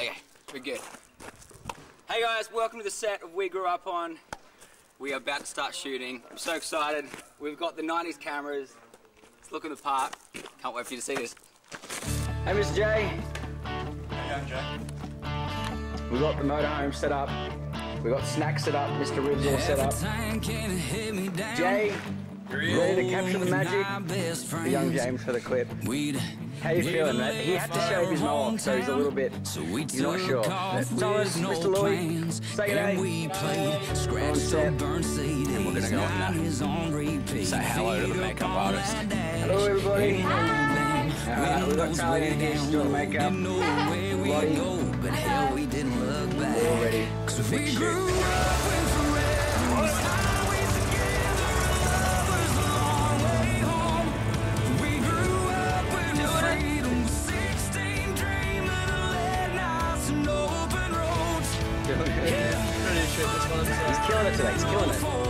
Okay, we're good. Hey guys, welcome to the set of We Grew Up On. We are about to start shooting. I'm so excited. We've got the 90s cameras. It's looking the part. Can't wait for you to see this. Hey, Mr. J. How you Jack? We got the motorhome set up. We got snacks set up. Mr. Ribs all set up. Jay, ready to capture the magic? The young James for the clip. How you feeling, mate? He had to shave his mohawk, so he's a little bit. He's not sure. Thomas, Mr. Lloyd, say good day. On set. And we're gonna go on now. Say hello to the makeup artist. Hello, everybody. Uh, we've got here. She's doing makeup. Lottie. Killing it today. He's killing it.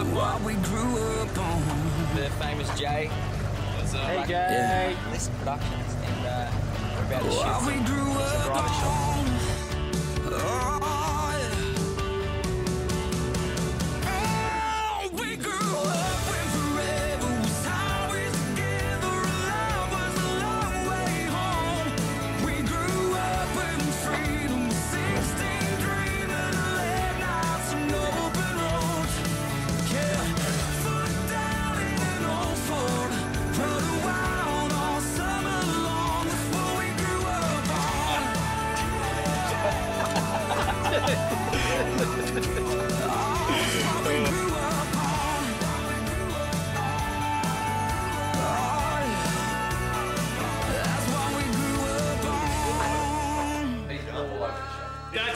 Up what we grew up on. The famous Jay. Hey, Yeah. Jay. List Productions. And uh, we're about to What shoot we some That's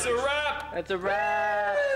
a wrap. That's a wrap.